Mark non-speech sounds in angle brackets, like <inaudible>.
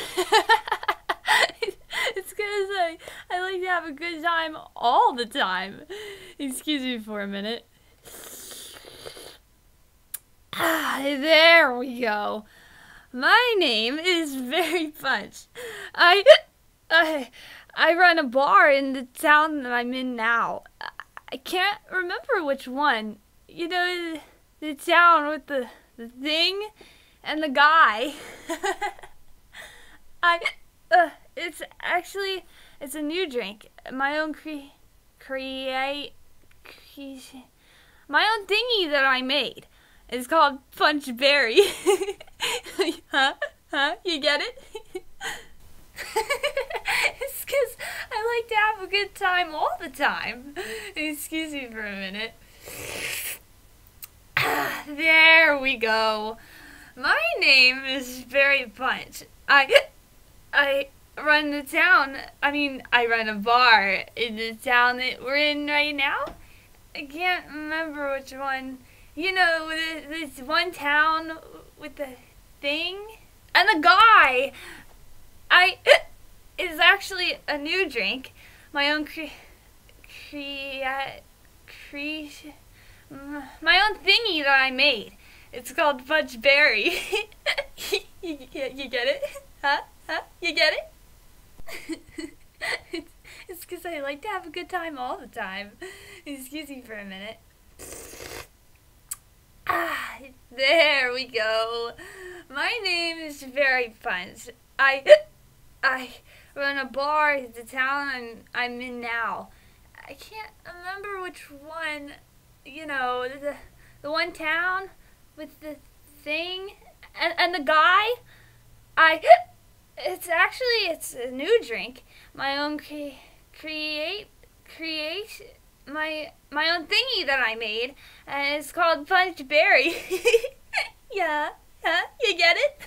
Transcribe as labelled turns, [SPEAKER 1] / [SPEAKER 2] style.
[SPEAKER 1] <laughs> it's because I, I like to have a good time all the time. Excuse me for a minute. Ah, there we go. My name is Berry Punch. I, I, I run a bar in the town that I'm in now. I can't remember which one. You know, the, town with the, the thing and the guy. <laughs> It's actually, it's a new drink. My own cre- create, cre- my own thingy that I made. It's called Punch Berry. <laughs> huh? Huh? You get it? <laughs> it's because I like to have a good time all the time. Excuse me for a minute. <sighs> there we go. My name is Berry Punch. I I run the town. I mean, I run a bar in the town that we're in right now. I can't remember which one. You know, this one town with the thing and the guy. I is actually a new drink. My own cre cre cre my own thingy that I made. It's called Fudge Berry. <laughs> you, you get it? Huh? Huh? You get it? it's because Like to have a good time all the time. <laughs> Excuse me for a minute. Ah, there we go. My name is Berry Punch. I, I run a bar in the town I'm, I'm in now. I can't remember which one. You know, the the one town with the thing and and the guy. I. It's actually it's a new drink. My own cre- create create my my own thingy that I made, and it's called Punch Berry. <laughs> yeah, huh? You get it?